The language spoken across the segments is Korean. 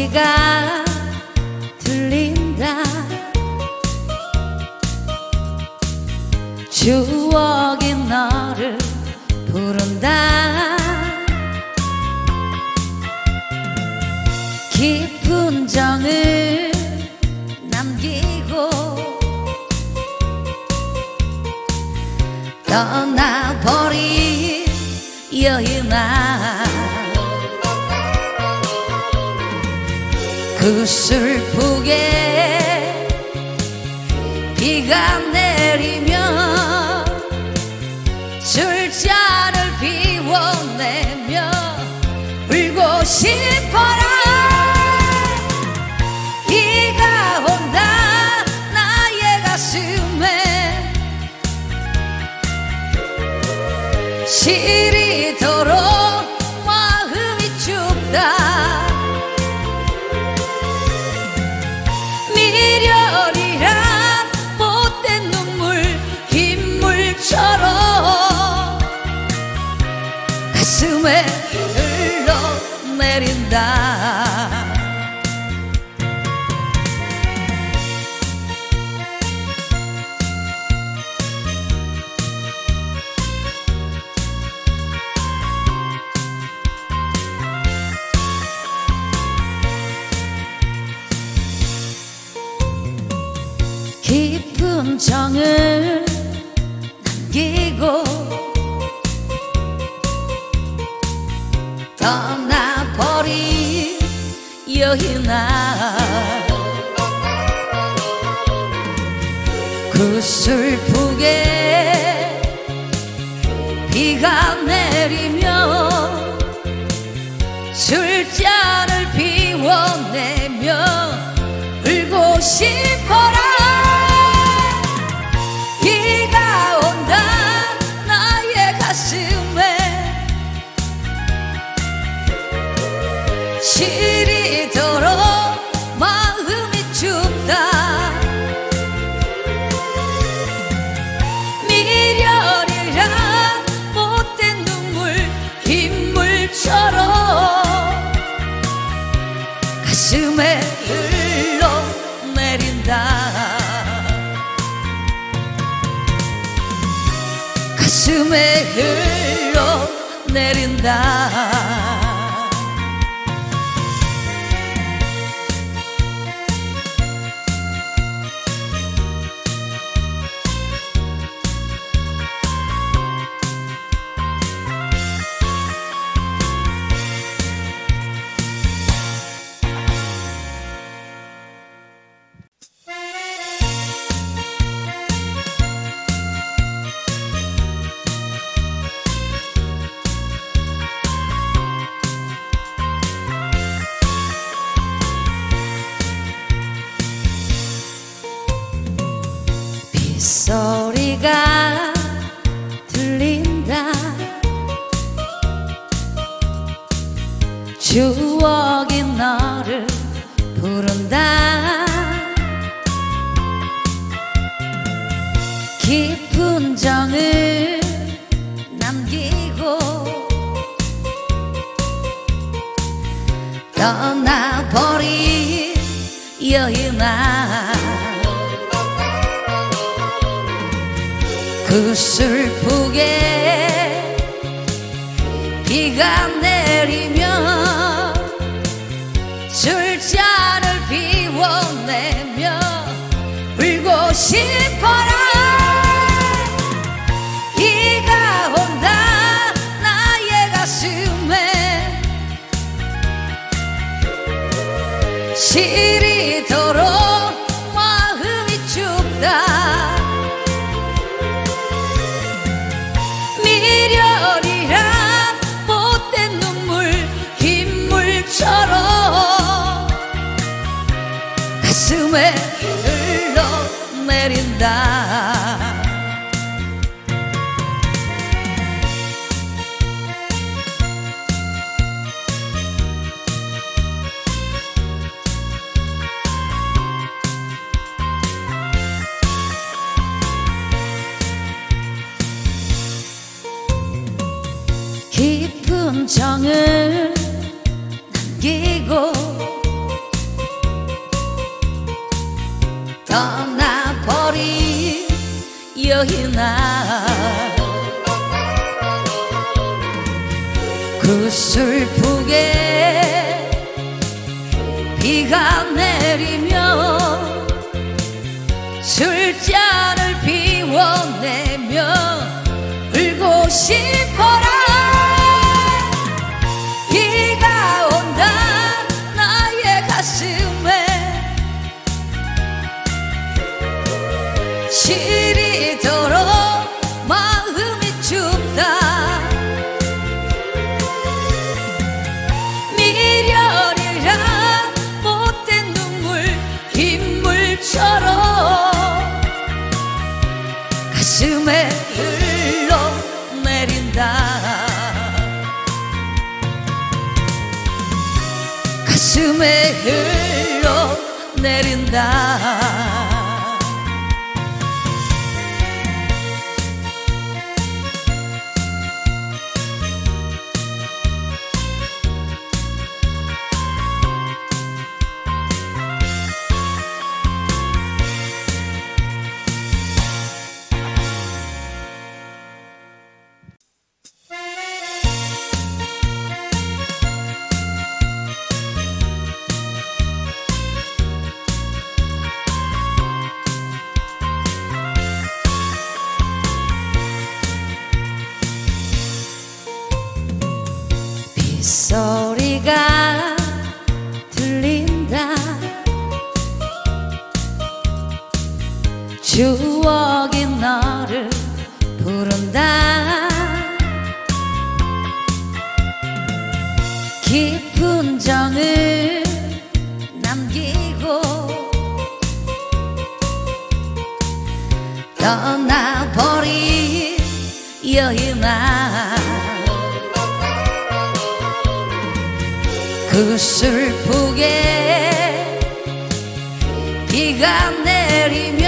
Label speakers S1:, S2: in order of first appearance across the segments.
S1: 소리가 들린다. 추억이 너를 부른다. 깊은 정을 남기고 떠나버린 여인아. 그 슬프게 비가 내리며 술잔을 비워내며 울고 싶어라. 비가 온다 나의 가슴에 남기고 떠나버린 여인아 그 슬프게 비가 내리며 술잔을 비워내며 울고 싶어라 시리도록 마음이 춥다. 미련이란 못된 눈물 흰 물처럼 가슴에 흘러내린다. 가슴에 흘러내린다 떠나버린 여인아 그 슬프게 비가 내 정을 남기고 떠나버린 여인아 그 슬프게 비가 내리며 술잔을 비워내며 싶어 소리가 들린다. 추억이 너를 부른다. 깊은 정을 남기고 떠나버린 여인아 그 슬프게 비가 내리며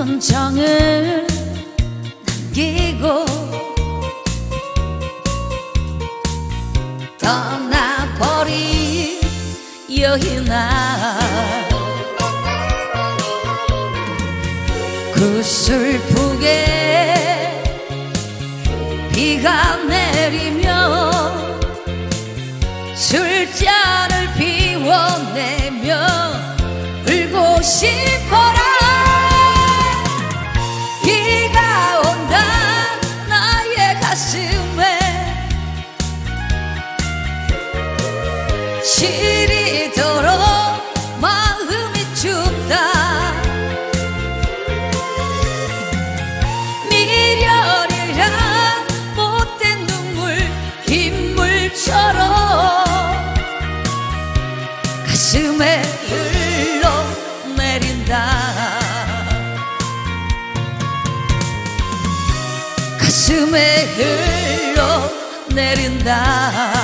S1: 깊은 정을 남기고 떠나버린 여인아 그 슬프게 비가 내리며 술잔을 비워내며 울고 싶 시리도록 마음이 춥다. 미련이라 못된 눈물 빗물처럼 가슴에 흘러내린다. 가슴에 흘러내린다